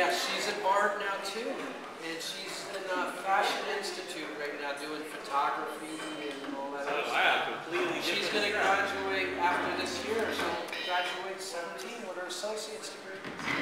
Yeah, she's at Bard now too, and she's in uh, Fashion Institute right now doing photography and all that. Oh wow, completely She's gonna graduate after this year, she'll graduate 17 with her associate's degree.